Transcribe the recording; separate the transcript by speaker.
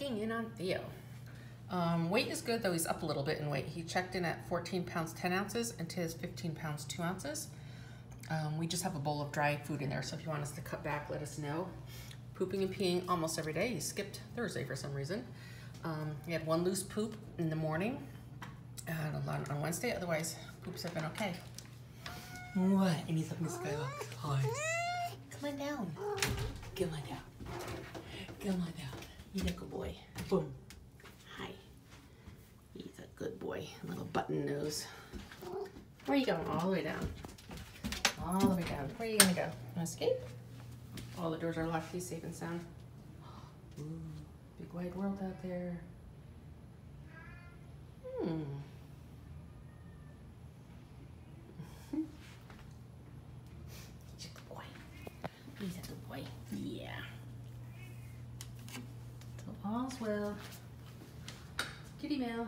Speaker 1: Checking in on Theo. Um, weight is good, though he's up a little bit in weight. He checked in at 14 pounds 10 ounces and Tiz 15 pounds 2 ounces. Um, we just have a bowl of dry food in there, so if you want us to cut back, let us know. Pooping and peeing almost every day. He skipped Thursday for some reason. Um, he had one loose poop in the morning and a lot on Wednesday. Otherwise, poops have been okay. What? And he's up in the sky Come on down. Come on down. Come on down. He's a good boy. Boom. Hi. He's a good boy. Little button nose. Where are you going? All the way down. All the way down. Where are you gonna go? Escape? All the doors are locked. He's safe and sound. Ooh, big wide world out there. Hmm. He's a good boy. He's a good boy. Yeah. All's well. Kitty mail.